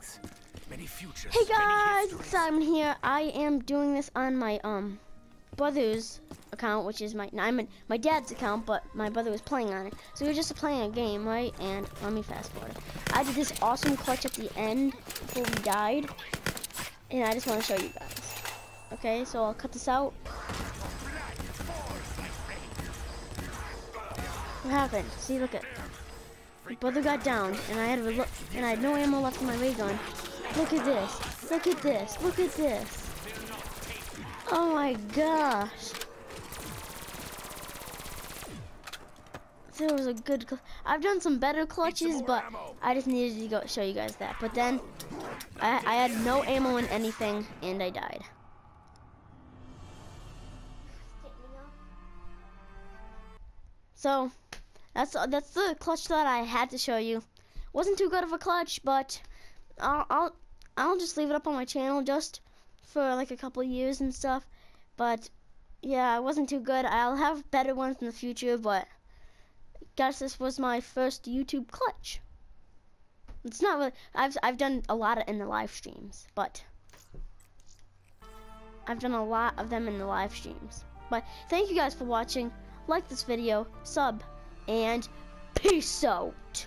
beginnings, many futures. Hey guys, histories. Simeon here. I am doing this on my um brother's account, which is my I'm in my dad's account, but my brother was playing on it. So we were just playing a game, right? And let me fast forward. I did this awesome clutch at the end before we died, and I just want to show you guys. Okay, so I'll cut this out. What happened? See, look at. My brother got down, and I had a look, and I had no ammo left in my ray gun. Look at this. Look at this. Look at this. Oh my gosh. There was a good. I've done some better clutches, but. I just needed to go show you guys that. But then, I, I had no ammo in anything, and I died. So, that's uh, that's the clutch that I had to show you. Wasn't too good of a clutch, but I'll I'll I'll just leave it up on my channel just for like a couple years and stuff. But yeah, it wasn't too good. I'll have better ones in the future, but guess this was my first YouTube clutch. It's not really. I've I've done a lot of in the live streams, but I've done a lot of them in the live streams. But thank you guys for watching. Like this video, sub, and peace out.